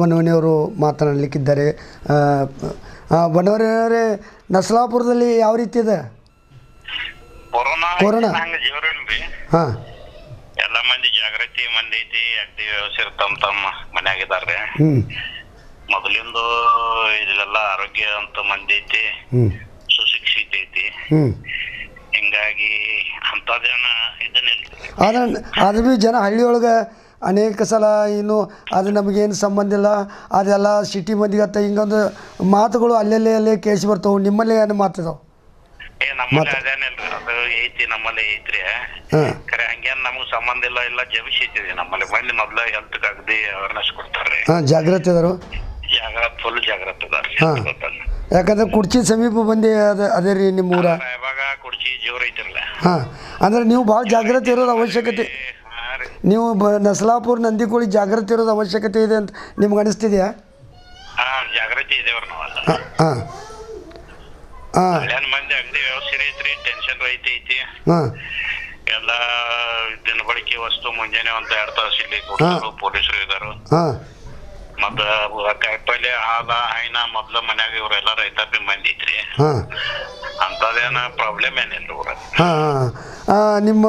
ಬನವಣಿಯವರು ಮಾತನಾಡಲಿಕ್ಕಿದ್ದಾರೆ. ಬನವಣಿಯವರೇ ನಸಲಾಪುರದಲ್ಲಿ ಯಾವ ರೀತಿ ಇದೆ? ಕೊರೋನಾ ಹಾಂ. ಎಲ್ಲ ಮಂದಿ ಜಾಗೃತಿ ಮಂದಿ ಐತಿ ಅಗ್ದಿ ವ್ಯವಸ್ಥೆ ತಮ್ಮ ತಮ್ಮ ಮನೆಯಾಗಿದ್ದಾರೆ ಮೊದಲಿಂದ ಇದೆಲ್ಲ ಇಲ್ಲೆಲ್ಲ ಆರೋಗ್ಯ ಅಂತ ಮಂದಿ ಐತಿ ಸುಶಿಕ್ಷಿತ ಐತಿ. ಹಿಂಗಾಗಿ ಅಂತ ಇದನ್ನಿಲ್ಲ ಆದ್ರೆ ಅದ್ರ ಜನ ಹಳ್ಳಿಯೊಳಗೆ ಅನೇಕ ಸಲ ಏನು ಅದು ನಮಗೇನು ಸಂಬಂಧ ಇಲ್ಲ. ಅದೆಲ್ಲ ಸಿಟಿ ಮಂದಿಗತ್ತ ಹಿಂಗೊಂದು ಮಾತುಗಳು ಅಲ್ಲಲ್ಲೇ ಅಲ್ಲೇ ಕೇಸಿ ಬರ್ತಾವೆ. ನಿಮ್ಮಲ್ಲೇ ಏನು ಮಾತಿದಾವೆ ಏ ನಮ್ಮಲ್ಲಿ ಅದೇನಿಲ್ರಿ ಅದು ಐತಿ ನಮ್ಮಲ್ಲಿ ಐತ್ರಿ. ಹಾಂ. ಖರೆ ಹಂಗೇನ್ ನಮಗ್ ಸಂಬಂಧ ಇಲ್ಲ ಇಲ್ಲ ಜಬಿಸಿದ್ವಿ ನಮ್ಮಲ್ಲಿ. ಮಂದಿ ಮೊದ್ಲ ಹೆಲ್ತ್ ಅಗದಿ ಅವೇರ್ನೆಸ್ ಕೊಡ್ತಾರ್ರಿ. ಹಾಂ ಜಾಗ್ರತೆ ಇದಾರು? ಜಾಗ್ರತ್ ಫುಲ್ ಜಾಗ್ರತೆ ಅದಾರ್ರಿ ಹಾ. ಯಾಕಂದ್ರೆ ಕುರ್ಚಿ ಸಮೀಪ ಬಂದಿ ಅದ ಅದೇ ರೀ ನಿಮ್ಮ ಊರ ಕುರ್ಚಿ ಕುಡ್ಚಿ ಜೋರ್ ಐತಿರಲ್ಲ. ಹಾಂ. ಅಂದ್ರೆ ನೀವು ಭಾಳ ಜಾಗ್ರತೆ ಇರೋದು ಅವಶ್ಯಕತೆ ರೀ ನೀವು ಬ ನಸಲಾಪುರ ನಂದಿಕೋಳಿ ಜಾಗೃತಿ ಇರೋದು ಅವಶ್ಯಕತೆ ಇದೆ ಅಂತ ನಿಮ್ಗೆ ಅನಿಸ್ತಿದೆಯಾ? ಆ ಜಾಗೃತಿ ಇದೇವ್ರಿ ನಾವೆಲ್ಲ ಹಾಂ ಹಾಂ. ಹಳ್ಯಾನ್ ಮಂದಿ ಅಂಗಡಿ ವ್ಯವಸ್ಥೆ ಐತ್ರಿ ಟೆನ್ಷನ್ ರೈತ ಐತಿ. ಹಾಂ. ಎಲ್ಲ ದಿನ ಬಳಕೆ ವಸ್ತು ಮುಂಜಾನೆ ಒಂದ್ ಎರಡ್ ತಾಸು ಇಲ್ಲಿ ಕೊಡ್ತಾರು ಪೊಲೀಸರು ಇದಾರು. ಹಾಂ. ಮತ್ತ ಕಾಯಿಪಲ್ಲೆ ಹಾಲ ಹೈನ ಮೊದ್ಲ ಮನ್ಯಾಗ ಇವ್ರೆಲ್ಲ ರೈತಾಪಿ ಮಂದಿ ಐತ್ರಿ. ಹಾಂ. ಅಂತದೇನ ಪ್ರಾಬ್ಲಮ್ ಏನಿಲ್ಲ ಇವ್ರ ಹಾಂ ಹಾಂ. ನಿಮ್ಮ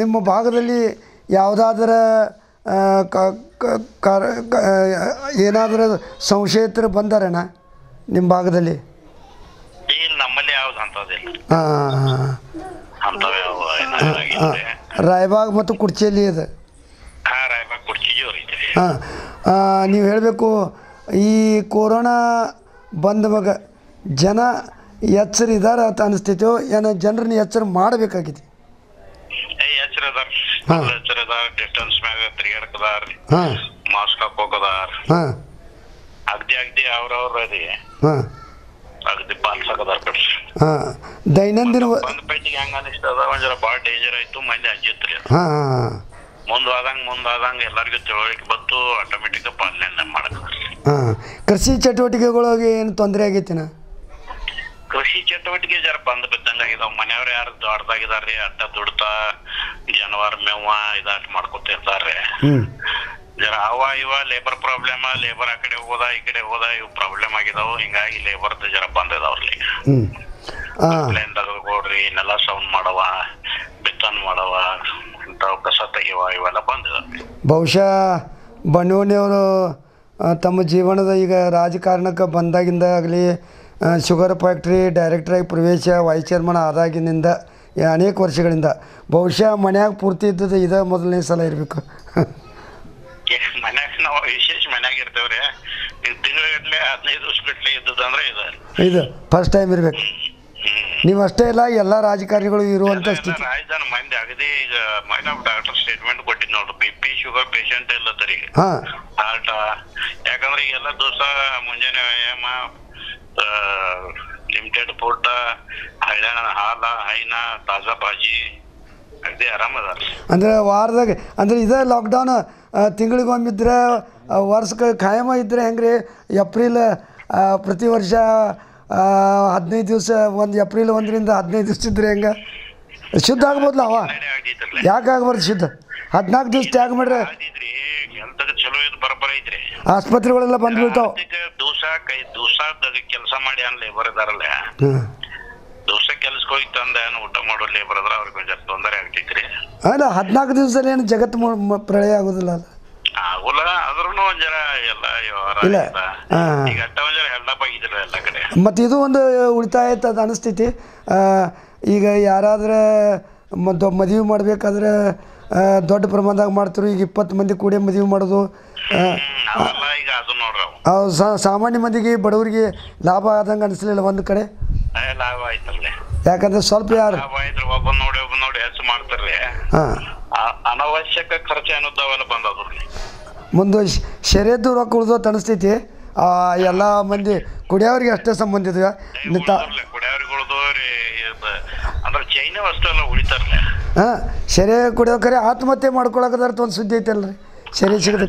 ನಿಮ್ಮ ಭಾಗದಲ್ಲಿ ಯಾವುದಾದ್ರ ಏನಾದರೂ ಸಂಶಯಿತರು ಬಂದಾರೇನ ನಿಮ್ಮ ಭಾಗದಲ್ಲಿ? ಹಾಂ ಏನಾಗಿಲ್ರಿ ರಾಯಬಾಗ್ ಮತ್ತು ಕುರ್ಚಿಯಲ್ಲಿ ಇದೆ ಹಾ ಹಾಂ ನೀವು ಹೇಳಬೇಕು ಈ ಕೊರೋನಾ ಬಂದವಾಗ ಜನ ಎಚ್ಚರ ಇದಾರ ಅಂತ ಅನಿಸ್ತೈತೋ ಏನೋ ಜನರನ್ನ ಎಚ್ಚರ ಮಾಡಬೇಕಾಗೈತಿ ಎಚ್ಚರ ಅದಾರ ಹಾ. ಅದಾರ ಡಿಸ್ಟೆನ್ಸ್ ಮ್ಯಾಗ ತಿರುಗಾಡಕದಾರ ಹಾಂ. ಮಾಸ್ಕ್ ಹಾಕೋಕದಾರ ಹಾ. ಅಗ್ದಿ ಅಗ್ದಿ ಅವ್ರವ್ರ ರೀ ಹಾಂ. ಅಗ್ದಿ ಪಾಲ್ಸಕದಾರ ಹಾಂ. ದೈನಂದಿನ ವ- ಒಂದ್ ಪೈಟಿಗೆ ಹೆಂಗ ಅನಿಸ್ತದ ಒಂದ್ ಜರ ಬಾಳ ಡೇಂಜರ್ ಆಯ್ತು ಮಂದಿ ಅಂಜಿತ್ರಿ ಹಾಂ ಹಾ ಮುಂದ್ ಆದಂಗ ಮುಂದ್ ಆದಂಗ ಎಲ್ಲರಿಗೂ ತಿಳುವಳಿಕೆ ಬಂತು ಆಟೋಮೆಟಿಕ್ ಪಾಲನೆ ಮಾಡಕದಾರ. ಹಾಂ. ಕೃಷಿ ಚಟುವಟಿಕೆಗಳಿಗೆ ಏನು ತೊಂದರೆ ಆಗೈತಿನ ಕೃಷಿ ಚಟುವಟಿಕೆ ಜರ ಬಂದ್ ಬಿದ್ದಂಗ ಆಗಿದಾವ್. ಮನೆಯವ್ರ ಯಾರು ದೊಡ್ಡದಾಗಿದಾರ್ರಿ ಅಡ್ಡ ದುಡ್ತಾ ಜನವಾರ ಮೇವ ಇದಾಟ್ ಮಾಡ್ಕೊತ ಇರ್ತಾರ್ರಿ. ಹ್ಞೂ ಜರ ಅವ ಇವ ಲೇಬರ್ ಪ್ರಾಬ್ಲಮ್ ಲೇಬರ್ ಆ ಕಡೆ ಹೋದ ಈ ಕಡೆ ಹೋದ ಇವು ಪ್ರಾಬ್ಲಮ್ ಆಗಿದಾವು. ಹಿಂಗಾಗಿ ಲೇಬರ್ ಜರ ಬಂದ್ ಇದಾವ್ರಿ. ಹ್ಮ್. ಆ, ಪ್ಲೇನ್ ನೆಲ ಸೌಂಡ್ ಮಾಡವ ಬಿತ್ತನ್ ಮಾಡವ ಇಂಥವ್ ಕಸ ತೆಗಿವ ಇವೆಲ್ಲ ಬಂದ್ ಬಹುಶಃ ಬಣ್ಣವಣಿಯವರು ತಮ್ಮ ಜೀವನದ ಈಗ ರಾಜಕಾರಣಕ್ಕೆ ಬಂದಾಗಿಂದ ಆಗಲಿ ಶುಗರ್ ಫ್ಯಾಕ್ಟ್ರಿ ಡೈರೆಕ್ಟ್ರಾಗಿ ಪ್ರವೇಶ ವೈಸ್ ಚೇರ್ಮನ್ ಆದಾಗಿನಿಂದ ಅನೇಕ ವರ್ಷಗಳಿಂದ. ಬಹುಶಃ ಮನ್ಯಾಗ ಪೂರ್ತಿ ಇದ್ದದ್ದು ಇದೇ ಮೊದಲನೇ ಸಲ ಇರಬೇಕು. ಮನ್ಯಾಗ ನಾವು ವಿಶೇಷ ಮನ್ಯಾಗ ಇರ್ತೇವ್ರಿ. ತಿಂಗಳಗಟ್ಲೆ ಹದಿನೈದು ದಿವಸ ಗಟ್ಲೆ ಇದ್ದದಂದ್ರೆ ಇದು. ಇದು ಫಸ್ಟ್ ಟೈಮ್ ಇರಬೇಕು. ನೀವು ಅಷ್ಟೇ ಇಲ್ಲ ಎಲ್ಲ ರಾಜಕಾರಣಿಗಳು ಇರುವಂತ ಎಲ್ಲ ಸ್ಥಿತಿ. ರಾಜಧಾನಿ ಮಂದಿ ಅಗದಿ ಈಗ ಮೈನ್ ಡಾಕ್ಟರ್ ಸ್ಟೇಟ್ಮೆಂಟ್ ಕೊಟ್ಟಿದ್ ನೋಡ್ರಿ. ಬಿ ಪಿ ಶುಗರ್ ಪೇಷಂಟ್ ಇಲ್ಲ ತರಿ ಹಾಂ. ಹಾರ್ಟ್ ಯಾಕಂದ್ರೆ ಈಗೆಲ್ಲ ದಿವಸ ಮುಂಜಾನೆ ವ್ಯಾಯಾಮ ಲಿಮಿಟೆಡ್ ಫುಡ್ ಹಳ್ಳ ಹಾಲ ಹೈನ ತಾಜಾ ಭಾಜಿ ಅಗದಿ ಆರಾಮ ಅದಾರ. ಅಂದ್ರೆ ವಾರದಾಗ ಅಂದರೆ ಇದೇ ಲಾಕ್ಡೌನ್ ತಿಂಗಳಿಗೊಮ್ಮಿದ್ರೆ ವರ್ಷಕ್ಕೆ ಖಾಯಮ ಇದ್ರೆ ಹೆಂಗ್ರಿ? ರೀ ಏಪ್ರಿಲ್ ಪ್ರತಿ ವರ್ಷ ಹದಿನೈದು ದಿವಸ ಒಂದು ಏಪ್ರಿಲ್ ಒಂದರಿಂದ ಹದಿನೈದು ದಿವಸ ಇದ್ರೆ ಹೆಂಗೆ? ಶುದ್ಧ ಆಗ್ಬೋದಲ್ಲ ಅವ? ಯಾಕೆ ಆಗ್ಬಾರ್ದು ಶುದ್ಧ? ಹದಿನಾಲ್ಕು ದಿವಸ ತ್ಯಾಗ ಮಾಡ್ರೆ ಹೆಲ್ತ್ ಚಲೋ ಇದು ಬರಬರ ಐತ್ರಿ. ಆಸ್ಪತ್ರೆಗಳೆಲ್ಲ ಬಂದ್ಬಿಡ್ತಾವ ಬೀಳ್ತಾವೆ? ದಿವಸ ಕೈ ದಿವಸ ಕೆಲಸ ಮಾಡಿ ಅನ್ ಲೇಬರ್ ಇದಾರಲ್ಲ. ದಿವಸ ಕೆಲ್ಸಕ್ಕೆ ಹೋಗಿ ತಂದ ಊಟ ಮಾಡೋ ಲೇಬರ್ ಅದ್ರ ಅವ್ರಿಗೆ ಒಂದ್ ತೊಂದರೆ ಆಗ್ತೈತ್ರಿ. ಅಲ್ಲ ಹದಿನಾಲ್ಕು ದಿವಸದಲ್ಲಿ ಏನು ಜಗತ್ ಮ- ಪ್ರಳಯ ಆಗೋದಿಲ್ಲ ಅಲ್ಲ ಆಗೋಲ್ಲ ಆದ್ರೂ ಒಂದ್ ಜನ ಎಲ್ಲ ಇಲ್ಲ. ಈಗ ಅಟ್ಟ ಒಂದ್ ಜರ ಹೆಲ್ಡಪ್ ಆಗಿದ್ರಲ್ಲ ಎಲ್ಲ ಕಡೆ. ಮತ್ತೆ ಇದು ಒಂದು ಉಳಿತಾಯ ಅಂತ ಅನಿಸ್ತೈತಿ. ಈಗ ಯಾರಾದ್ರೆ ಮದುವೆ ಮಾಡಬೇಕಾದ್ರೆ ದೊಡ್ಡ ಪ್ರಮಾಣದಾಗ ಮಾಡ್ತಿರು. ಈಗ ಇಪ್ಪತ್ತು ಮಂದಿ ಕೂಡಿ ಮದುವೆ ಮಾಡೋದು. ಈಗ ಅದು ನೋಡ್ರಿ ಅವು. ಅವು ಸಾ- ಸಾಮಾನ್ಯ ಮಂದಿಗೆ ಬಡವರಿಗೆ ಲಾಭ ಆದಂಗೆ ಅನಿಸ್ಲಿಲ್ಲ ಒಂದು ಕಡೆ? ಏ, ಲಾಭ ಆಯ್ತಲ್ಲೇ ಯಾಕಂದ್ರೆ ಸ್ವಲ್ಪ ಯಾರು? ಲಾಭ ಆಯ್ತ್ರಿ ಒಬ್ಬ ನೋಡಿ ಒಬ್ಬ ನೋಡಿ ಹೆಚ್ಚು ಮಾಡ್ತಾರ್ರಿ. ಹಾಂ. ಆ- ಅನವಶ್ಯಕ ಖರ್ಚು ಅನ್ನೋದವೆಲ್ಲ ರೀ. ಮುಂದೆ ಶರೀರದ ರೊಕ್ಕ ಉಳ್ದೋತ್ ಅನಿಸ್ತೈತಿ ಆ, ಎಲ್ಲ ಮಂದಿ ಕುಡಿಯೋರಿಗೆ ಅಷ್ಟೇ ಸಂಬಂಧಿತ ಅಂದ್ರೆ ತ ಕುಡಿಯವ್ರಿಗಳ್ದು ರೀ ಇದ್ ಅಂದ್ರ ಚೈನ ವಸ್ತು ಎಲ್ಲ ಉಳಿತಾರಲ್ಲ ಹಾಂ ಸೆರೆ ಕುಡಿಯೋಕರೆ ಆತ್ಮಹತ್ಯೆ ಮಾಡ್ಕೊಳಕದಾರ ಒಂದು ಸುದ್ದಿ ಐತಲ್ಲ ರೀ ಸೆರೆ ಸಿಗದ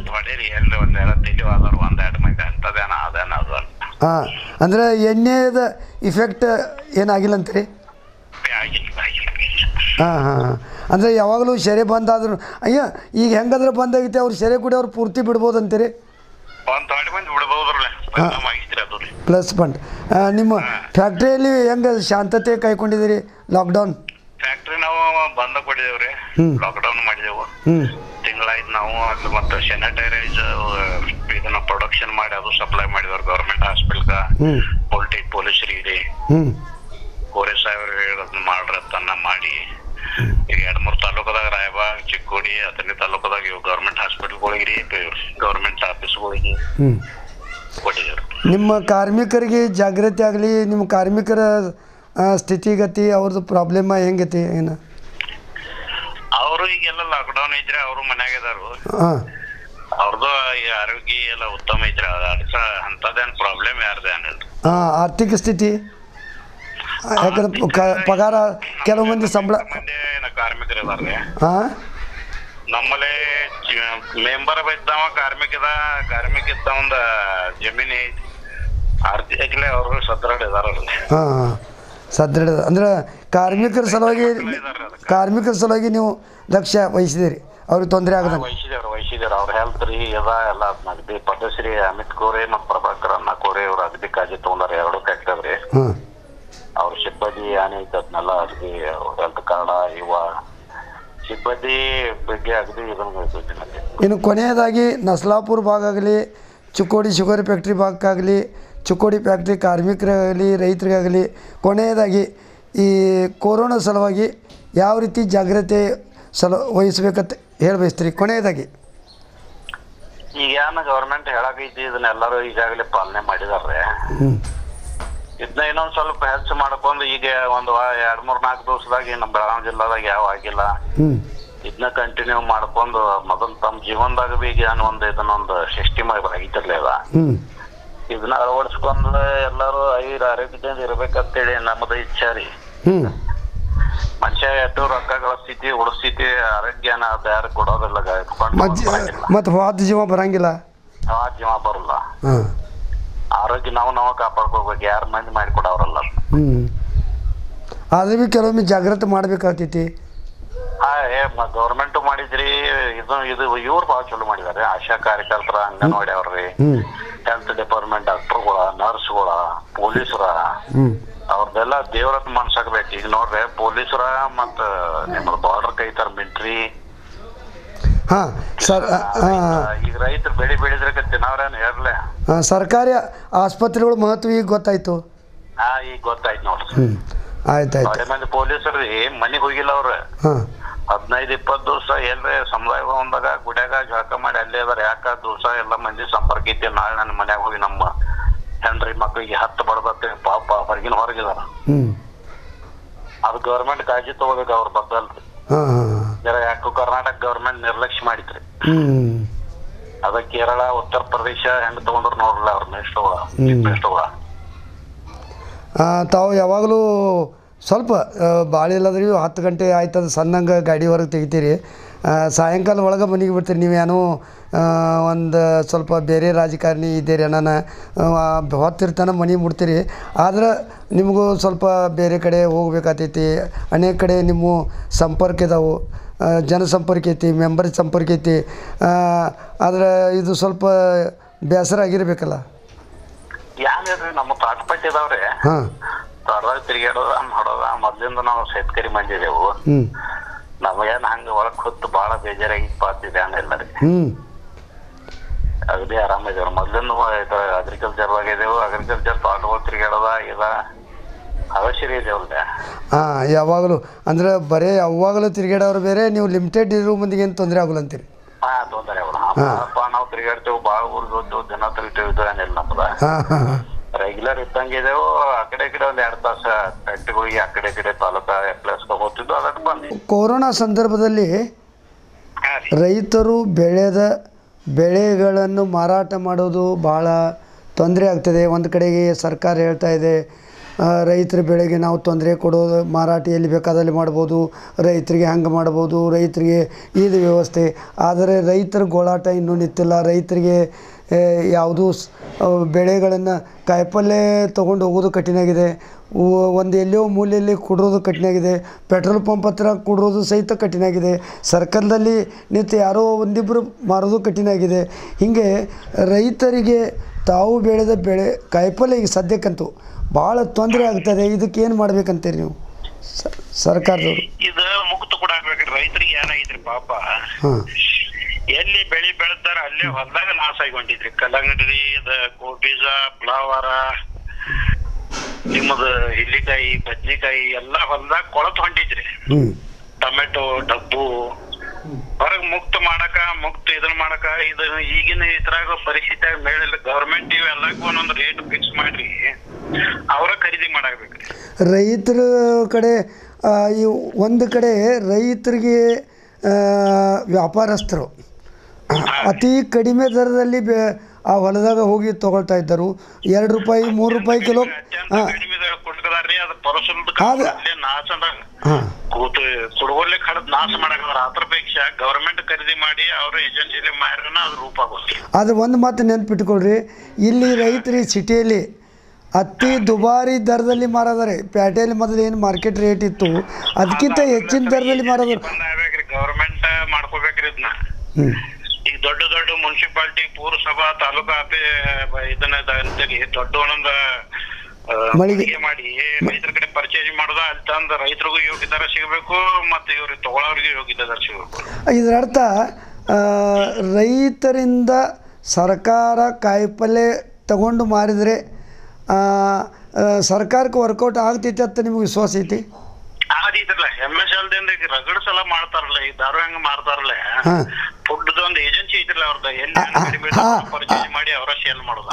ಹಾಂ ಅಂದರೆ ಎಣ್ಣೆದ ಇಫೆಕ್ಟ್ ಏನಾಗಿಲ್ಲ ಅಂತೀರಿ ಹಾಂ ಹಾಂ ಅಂದರೆ ಯಾವಾಗಲೂ ಸೆರೆ ಬಂದಾದ್ರು ಅಯ್ಯ ಈಗ ಹೆಂಗಾದ್ರೆ ಬಂದಾಗೈತೆ ಅವ್ರು ಸೆರೆ ಕುಡಿಯೋರು ಅವ್ರು ಪೂರ್ತಿ ಬಿಡ್ಬೋದು ಅಂತೀರಿ ಪ್ಲಸ್ ಫಂಡ್ ನಿಮ್ಮ ಫ್ಯಾಕ್ಟ್ರಿಯಲ್ಲಿ ಹೆಂಗೆ ಶಾಂತತೆ ಕೈಕೊಂಡಿದ್ದೀರಿ ಲಾಕ್ಡೌನ್ ಫ್ಯಾಕ್ಟ್ರಿ ನಾವು ಬಂದ ಕೊಟ್ಟಿದೇವ್ರಿ. ಹ್ಮ್. ಲಾಕ್ಡೌನ್ ಮಾಡಿದೆವು. ಹ್ಞೂ ತಿಂಗಳಾಯ್ತು ನಾವು ಅಲ್ಲಿ ಮತ್ತೆ ಸ್ಯಾನಿಟೈರೈಸ್ ಇದನ್ನ ಪ್ರೊಡಕ್ಷನ್ ಮಾಡಿ ಅದು ಸಪ್ಲೈ ಮಾಡಿದವ್ರು ಗೌರ್ಮೆಂಟ್ ಹಾಸ್ಪಿಟಲ್ಗ ಪೊಲಿಟಿ ಪೊಲೀಸರಿಗೆ ಹ್ಞೂ ಕೋರೆ ಸಾಹೇಬ್ರು ಹೇಳೋದನ್ನ ಮಾಡ್ರಿ ಅಂತನ್ನ ಮಾಡಿ ಈಗ ಎರಡ್ ಮೂರ್ ತಾಲೂಕದಾಗ ರಾಯಬಾಗ್ ಚಿಕ್ಕೋಡಿ ಹತ್ತನೇ ತಾಲೂಕದಾಗ ಇವು ಗೌರ್ಮೆಂಟ್ ಹಾಸ್ಪಿಟಲ್ಗಳಿಗೆ ಗೌರ್ಮೆಂಟ್ ಆಫೀಸ್ಗಳಿಗೆ ಕೊಟ್ಟಿದ್ರು ನಿಮ್ಮ ಕಾರ್ಮಿಕರಿಗೆ ಜಾಗೃತಿ ಆಗಲಿ ನಿಮ್ಮ ಕಾರ್ಮಿಕರ ಸ್ಥಿತಿಗತಿ ಅವ್ರದ್ದು ಪ್ರಾಬ್ಲಮ್ ಹೆಂಗೈತಿ ಏನು? ಅವರು ಈಗೆಲ್ಲ ಲಾಕ್ಡೌನ್ ಇದ್ರೆ ಅವರು ಮನ್ಯಾಗ ಇದಾರು. ಹಾಂ. ಅವ್ರದ್ದು ಈ ಆರೋಗ್ಯ ಎಲ್ಲ ಉತ್ತಮ ಐತ್ರಿ ಅದಕ್ಕ ಅಂಥದ್ದೇನು ಪ್ರಾಬ್ಲಮ್ ಯಾರ್ದೇನಿಲ್ಲ ಹಾಂ ಆರ್ಥಿಕ ಸ್ಥಿತಿ? ಯಾಕಂದ್ರೆ ಕ- ಪಗಾರ ಕೆಲವು ಮಂದಿ ಸಂಬಳ ಮಂದಿ ಕಾರ್ಮಿಕರು ಇದಾರ್ರಿ ಹಾಂ. ನಮ್ಮಲ್ಲಿ ಮೆಂಬರ್ ಇದ್ದಾವ ಕಾರ್ಮಿಕ ಇದ ಕಾರ್ಮಿಕ ಇದ್ದ ಒಂದ ಜಮೀನ್ ಐತಿ. ಆರ್ಥಿಕಲೆ ಅವರು ಸದೃಢ ಇದಾರಲ್ರಿ ಹಾಂ ಹಾಂ. ಸದೃಢ ಅಂದ್ರೆ ಕಾರ್ಮಿಕರ ಸಲುವಾಗಿ ಕಾರ್ಮಿಕರ ಸಲುವಾಗಿ ನೀವು ಲಕ್ಷ್ಯ ವಹಿಸಿದಿರಿ ಅವ್ರಿಗೆ ತೊಂದರೆ ಆಗದ ವಹಿಸಿದಾರ ವಹಿಸಿದಾರ ಅವ್ರ ಹೆಲ್ತ್ ರೀ ಅದ ಎಲ್ಲ ಅಗ್ದಿ ಪದ್ಮಶ್ರೀ ಅಮಿತ್ ಕೋರೆ ಮತ್ತು ಪ್ರಭಾಕರ್ ಅನ್ನ ಕೋರೆ ಅವ್ರು ಅಗ್ದಿ ಕಾಜಿ ತೊಗೊಂಡಾರ ಎರಡು ಕೆಟ್ಟದ್ರಿ ಹಾಂ. ಅವ್ರ ಸಿಬ್ಬಂದಿ ಏನ್ ಅದನ್ನೆಲ್ಲ ಅಗ್ದಿ ಹೆಲ್ತ್ ಕಾರ್ಡ ಇವ. ಸಿಬ್ಬಂದಿ ಬಗ್ಗೆ ಅಗ್ದಿ ಇದನ್ನ ಇನ್ನು ಕೊನೆಯದಾಗಿ ನಸ್ಲಾಪುರ ಭಾಗ ಆಗಲಿ ಚಿಕ್ಕೋಡಿ ಶುಗರ್ ಫ್ಯಾಕ್ಟ್ರಿ ಭಾಗಕ್ಕಾಗಲಿ ಚಿಕ್ಕೋಡಿ ಫ್ಯಾಕ್ಟ್ರಿ ಕಾರ್ಮಿಕರಾಗಲಿ ರೈತರಿಗಾಗಲಿ ಕೊನೆಯದಾಗಿ ಈ ಕೊರೋನಾ ಸಲುವಾಗಿ ಯಾವ ರೀತಿ ಜಾಗ್ರತೆ ಸಲ ವಹಿಸ್ಬೇಕಂತ ಹೇಳಿ ಬಯಸ್ತೀರಿ ಕೊನೆಯದಾಗಿ. ಈಗ ಏನ ಗೌರ್ಮೆಂಟ್ ಹೇಳಕೈತಿ ಇದನ್ನೆಲ್ಲರೂ ಈಗಾಗಲೇ ಪಾಲನೆ ಮಾಡಿದಾರೆ ಇದನ್ನ ಇನ್ನೊಂದ್ ಸ್ವಲ್ಪ ಹೆಚ್ಚು ಮಾಡ್ಕೊಂಡು ಈಗ ಒಂದು ಎರಡ್ ಮೂರ್ ನಾಲ್ಕು ದಿವಸದಾಗ ನಮ್ಮ ಬೆಳಗಾವಿ ಜಿಲ್ಲಾದಾಗ ಯಾವ ಆಗಿಲ್ಲ. ಇದನ್ನ ಕಂಟಿನ್ಯೂ ಮಾಡ್ಕೊಂಡು ಮೊದಲು ತಮ್ಮ ಜೀವನದಾಗ ಬಿ ಈಗ ಒಂದು ಇದನ್ನೊಂದು ಸಿಸ್ಟಮ್ ಹ್ಞೂ ಇದನ್ನ ಅಳವಡಿಸ್ಕೊಂಡ್ ಎಲ್ಲರೂ ಐದು ಆರೋಗ್ಯದಿಂದ ಇರ್ಬೇಕಂತೇಳಿ ನಮ್ದು ಇಚ್ಛೆ ರೀ. ಹ್ಮ್. ಮನುಷ್ಯ ಎಷ್ಟು ರೊಕ್ಕ ಗಳಿಸ್ತೈತಿ ಉಳಿಸ್ತೈತಿ ಆರೋಗ್ಯನ ಅದ್ ಯಾರು ಕೊಡೋದಿಲ್ಲ ಇಟ್ಕೊಂಡು ಮತ್ತು ಜೀವ ಬರಂಗಿಲ್ಲ? ಆ ಜೀವ ಬರಲ್ಲ. ಹಾಂ. ಆರೋಗ್ಯ ನಾವು ನಾವು ಕಾಪಾಡ್ಕೋಬೇಕು ಯಾರು ಮಂದಿ ಮಾಡಿ ಕೊಡೋರಲ್ಲ ಹ್ಞೂ ಆದ್ರೆ ಭೀ ಕೆಲವೊಮ್ಮೆ ಜಾಗ್ರತೆ ಮಾಡ್ಬೇಕಾಗ್ತೈತಿ. ಹಾ ಏ ಗೌರ್ಮೆಂಟ್ ಮಾಡಿದ್ರಿ ಇದು ಇದು ಇವ್ರು ಭಾಳ ಚಲೋ ಮಾಡಿದಾರೆ ಆಶಾ ಕಾರ್ಯಕರ್ತರ ಅಂಗನವಾಡಿ ಅವ್ರಿ ಹ್ಞೂ ಹೆಲ್ತ್ ಡಿಪಾರ್ಟ್ಮೆಂಟ್ ಡಾಕ್ಟರ್ಗಳ ನರ್ಸ್ಗಳ ಪೊಲೀಸರ ಅವ್ರದೆಲ್ಲ ಅವ್ರದ್ದೆಲ್ಲ ದೇವ್ರತ್ ಮನ್ಸಾಕ್ಬೇಕು ಈಗ ನೋಡ್ರಿ ಪೊಲೀಸರ ಮತ್ತ ನಿಮ್ಮ ಬಾರ್ಡರ್ ಕೈತಾರ ಮಿಲ್ಟ್ರಿ. ಹಾಂ ಸರ್ ಈಗ ರೈತರು ಬೆಳಿ ಬೆಳೆದ್ರಕ್ಕೆ ತಿನ್ನವ್ರೇನ್ ಹೇಳ್ಲೆ. ಹಾಂ ಸರ್ಕಾರಿ ಆಸ್ಪತ್ರೆಗಳ ಮಹತ್ವ ಈಗ ಗೊತ್ತಾಯ್ತು. ಹಾ ಈಗ ಗೊತ್ತಾಯ್ತು ನೋಡ್ರಿ. ಆಯ್ತಾಯ್ತು ಮಂದಿ ಪೊಲೀಸರು ಮನಿಗ್ ಹೋಗಿಲ್ಲ ಅವ್ರ. ಹಾಂ. ಹದಿನೈದು ಇಪ್ಪತ್ತು ದಿವಸ ಎಲ್ರಿ ಸಮುದಾಯ ಭವನದಾಗ ಗುಡ್ಯಾಗ ಜಳಕ ಮಾಡಿ ಅಲ್ಲೇ ಅದಾರ. ಯಾಕ ದಿವಸ ಎಲ್ಲ ಮಂದಿ ಸಂಪರ್ಕ ಐತಿ ನಾಳೆ ನನ್ನ ಮನ್ಯಾಗ ಹೋಗಿ ನಮ್ಮ ಹೆಂಡ್ರಿ ಮಕ್ಕಳಿಗೆ ಹತ್ತು ಬಡದತ್ತೆ ಪಾಪ ಹೊರಗಿನ ಹೊರಗಿದಾರ ಅದು ಗೌರ್ಮೆಂಟ್ ಕಾಳಜಿ ತಗೋಬೇಕು ಅವ್ರ ಜರ ಯಾಕೋ ಕರ್ನಾಟಕ ಗೌರ್ಮೆಂಟ್ ನಿರ್ಲಕ್ಷ್ಯ ಮಾಡಿತ್ರಿ. ಅದ ಕೇರಳ ಉತ್ತರ ಪ್ರದೇಶ ಹೆಂಗ್ ತಗೊಂಡ್ರು ನೋಡ್ರಲ್ಲ ಅವ್ರ ಎಷ್ಟೋ ಆ, ತಾವು ಯಾವಾಗಲೂ ಸ್ವಲ್ಪ ಭಾಳ ಇಲ್ಲದ್ರಿ ಹತ್ತು ಗಂಟೆ ಆಯ್ತದ ಸಣ್ಣಂಗೆ ಗಾಡಿ ಹೊರಗೆ ತೆಗಿತೀರಿ. ಸಾಯಂಕಾಲ ಒಳಗೆ ಮನೆಗೆ ಬಿಡ್ತೀರಿ ನೀವೇನೋ ಒಂದು ಸ್ವಲ್ಪ ಬೇರೆ ರಾಜಕಾರಣಿ ಇದ್ದೀರಿ ಅನ್ನ ಹೊತ್ತಿರ್ತಾನೆ ಮನೆ ಮುಡ್ತೀರಿ ಆದ್ರೆ ನಿಮಗೂ ಸ್ವಲ್ಪ ಬೇರೆ ಕಡೆ ಹೋಗ್ಬೇಕಾಗ್ತೈತಿ. ಅನೇಕ ಕಡೆ ನಿಮ್ಮ ಸಂಪರ್ಕ ಇದಾವೆ. ಜನ ಜನಸಂಪರ್ಕ ಐತಿ ಮೆಂಬರ್ ಸಂಪರ್ಕ ಐತಿ. ಆದ್ರೆ ಇದು ಸ್ವಲ್ಪ ಬೇಸರ ಆಗಿರ್ಬೇಕಲ್ಲ. ಯಾರು ನಮ್ಮ ತಾಟ್ಪಟ್ಟಿ ಇದಾವ್ರಿ ಹಾಂ. ತೋಟದಾಗ ತಿರ್ಗಾಡೋದ ಮಾಡೋದ ಮೊದ್ಲಿಂದ ನಾವು ಶೇತಕರಿ ಮಂದಿದೆವು. ನಮಗೇನು ಹಂಗ ಒಳಗ್ ಹೊತ್ತು ಬಾಳ ಬೇಜಾರಾಗಿ ಪಾತಿದೆ ಹ್ಞೂ ಅಗದಿ ಆರಾಮಿದೇವ್ರಿ ಮೊದ್ಲಿಂದ ಅಗ್ರಿಕಲ್ಚರ್ ಆಗಿದೆವು ಅಗ್ರಿಕಲ್ಚರ್ ತೋಟಗಳು ತಿರ್ಗಾಡೋದ ಇದ ಇದೆ ಇದೇವಲ್ರಿ ಹಾಂ ಯಾವಾಗಲೂ. ಅಂದ್ರೆ ಬರೀ ಯಾವಾಗಲೂ ತಿರುಗಾಡೋರು ಬೇರೆ ನೀವು ಲಿಮಿಟೆಡ್ ಇರೋ ಮುಂದಿಗೆ ಏನು ತೊಂದರೆ ಆಗಲ್ಲ ಅಂತೀರಿ. ಹಾ ತೊಂದರೆ ಆಗಲ್ಲ. ನಾವು ತಿರ್ಗಾಡ್ತೇವೆ ಬಾಳ ಊರ್ದು ದಿನ ತಿರುಗ್ತೇವೆ ಇದು ಏನಿಲ್ಲ ನಮ್ದ. ಹಾಂ ಇದ್ದಂಗೆ ಇದೆವು ರೆಗ್ಯುಲರ್ ಆ ಕಡೆ ಈ ಕಡೆ ಒಂದ್ ಎರಡ್ ತಾಸ ಫ್ಯಾಕ್ಟ್ರಿಗೆ ಆ ಕಡೆ ಈ ಕಡೆ ತಾಲೂಕಾ ಅದಕ್ಕೆ ಬಂದ್ವಿ. ಕೊರೋನಾ ಸಂದರ್ಭದಲ್ಲಿ ಹಾ ರೀ. ರೈತರು ಬೆಳೆದ ಬೆಳೆಗಳನ್ನು ಮಾರಾಟ ಮಾಡೋದು ಭಾಳ ತೊಂದರೆ ಆಗ್ತದೆ. ಒಂದು ಕಡೆಗೆ ಸರ್ಕಾರ ಹೇಳ್ತಾ ಇದೆ ಆ, ರೈತರ ಬೆಳೆಗೆ ನಾವು ತೊಂದರೆ ಕೊಡೋದು ಮಾರಾಟ ಎಲ್ಲಿ ಬೇಕಾದಲ್ಲಿ ಮಾಡ್ಬೋದು ರೈತರಿಗೆ ಹಂಗೆ ಮಾಡ್ಬೋದು ರೈತರಿಗೆ ಇದು ವ್ಯವಸ್ಥೆ. ಆದರೆ ರೈತರ ಗೋಳಾಟ ಇನ್ನೂ ನಿಂತಿಲ್ಲ. ರೈತರಿಗೆ ಯಾವುದು ಬೆಳೆಗಳನ್ನು ಕಾಯಿಪಲ್ಲೆ ತೊಗೊಂಡು ಹೋಗೋದು ಕಠಿಣ ಆಗಿದೆ ಒಂದು ಎಲ್ಲೋ ಮೂಲೆಯಲ್ಲಿ ಕುಡಿರೋದು ಕಠಿಣ ಆಗಿದೆ ಪೆಟ್ರೋಲ್ ಪಂಪ್ ಹತ್ರ ಕುಡಿರೋದು ಸಹಿತ ಕಠಿಣ ಆಗಿದೆ ಸರ್ಕಲ್ದಲ್ಲಿ ನಿಂತು ಯಾರೋ ಒಂದಿಬ್ಬರು ಮಾರೋದು ಕಠಿಣ ಆಗಿದೆ ಹೀಗೆ ರೈತರಿಗೆ ತಾವು ಬೆಳೆದ ಬೆಳೆ ಕಾಯಿಪಲ್ಲೆ ಈಗ ಸದ್ಯಕ್ಕಂತೂ ಭಾಳ ತೊಂದರೆ ಆಗ್ತದೆ. ಇದಕ್ಕೇನು ಮಾಡ್ಬೇಕಂತೀರಿ ನೀವು? ಸ- ಸರ್ಕಾರದವರು. ಇದು ಮುಕ್ತ ಕೂಡ ಆಗ್ಬೇಕ್ರಿ. ರೈತರಿಗೆ ಏನಾಗಿದ್ರಿ ಪಾಪ? ಹಾಂ. ಎಲ್ಲಿ ಬೆಳಿ ಬೆಳಿತಾರ ಅಲ್ಲೇ ಹೊಲದಾಗ ನಾಶ ಆಗಿ ಹೊಂಟಿದ್ರಿ ಕಲ್ಲಂಗಡಿ ಅದ ಗೋಬೀಜ ಫ್ಲವರ ನಿಮ್ಮದು ಹಿಲ್ಲಿಕಾಯಿ ಬದ್ನಿಕಾಯಿ ಎಲ್ಲಾ ಹೊಲದಾಗ ಕೊಳತ್ ಹೊಂಟಿದ್ರಿ ಟೊಮೆಟೊ ಡಬ್ಬು ಹೊರಗ್ ಮುಕ್ತ ಮಾಡಕ ಮುಕ್ತ ಇದನ್ನ ಮಾಡಕ ಇದ ಈಗಿನ ಇದ್ರಾಗ ಪರಿಸ್ಥಿತಿ ಮೇಳಿಲ್ಲ ಗವರ್ಮೆಂಟ್ ಇವೆಲ್ಲಕ್ಕೂ ಒಂದೊಂದು ರೇಟ್ ಫಿಕ್ಸ್ ಮಾಡ್ರಿ. ಅವರ ಖರೀದಿ ಮಾಡಬೇಕು ರೈತರ ಕಡೆ ಈ ಒಂದು ಕಡೆ ರೈತರಿಗೆ ವ್ಯಾಪಾರಸ್ಥರು ಅತಿ ಕಡಿಮೆ ದರದಲ್ಲಿ ಬೆ ಆ ಹೊಲದಾಗ ಹೋಗಿ ತಗೊಳ್ತಾ ಇದ್ದರು. ಎರಡು ರೂಪಾಯಿ ಮೂರು ರೂಪಾಯಿ ಕಿಲೋ ಹಾಂ. ಅದು ಹಾಂ. ಕೂತು ಕುಡುಗೋಲೆ ಕಡದ್ ನಾಶ ಗೌರ್ಮೆಂಟ್ ಖರೀದಿ ಮಾಡಿ ಅವ್ರ ಏಜೆನ್ಸಿಲಿ ಮಾರಿನ ಅದು ರೂಪ ಒಂದು ಮಾತು ನೆನ್ಪಿಟ್ಕೊಳ್ರಿ. ಇಲ್ಲಿ ರೈತರಿ ಸಿಟಿಯಲ್ಲಿ ಅತಿ ದುಬಾರಿ ದರದಲ್ಲಿ ಮಾರದಾರೆ. ಪೇಟೆಯಲ್ಲಿ ಮೊದಲು ಏನು ಮಾರ್ಕೆಟ್ ರೇಟ್ ಇತ್ತು ಅದಕ್ಕಿಂತ ಹೆಚ್ಚಿನ ದರದಲ್ಲಿ ಮಾರೋದಾರೆ ಗೌರ್ಮೆಂಟ್ ಮಾಡ್ಕೋಬೇಕ್ರಿ ಇದನ್ನ ಹ್ಞೂ ದೊಡ್ಡ ದೊಡ್ಡ ಮುನ್ಸಿಪಾಲಿಟಿ ಪೂರಸಭಾ ತಾಲೂಕಾ ಇದನ್ನ ದೊಡ್ಡ ಒಂದೊಂದು ಮಳಿಗೆ. ಮಾಡಿ ರೈತರ ಕಡೆ ಪರ್ಚೇಸ್ ಮಾಡೋದ ಅಲ್ಲಿ ತಂದ ರೈತರಿಗೂ ಯೋಗ್ಯ ದರ ಸಿಗಬೇಕು ಮತ್ತೆ ಇವ್ರಿಗೆ ತಗೊಳ್ಳೋರಿಗೆ ಯೋಗ್ಯ ದರ ಸಿಗಬೇಕು ಇದರ ಅರ್ಥ ಆ, ರೈತರಿಂದ ಸರ್ಕಾರ ಕಾಯಿಪಲ್ಲೆ ತಗೊಂಡು ಮಾರಿದ್ರೆ ಸರ್ಕಾರಕ್ಕೆ ವರ್ಕೌಟ್ ಆಗ್ತೈತೆ ಅಂತ ನಿಮಗೆ ವಿಶ್ವಾಸ ಐತಿ ಆದೀತ್ರಲ್ಲ ಎಂ ಎಸ್ ಎಲ್ ದಿಂದ ರಗಡ್ ಸಲ ಮಾಡ್ತಾರಲ್ಲ ಈ ದಾರು ಹೆಂಗ್ ಮಾಡ್ತಾರಲ್ಲ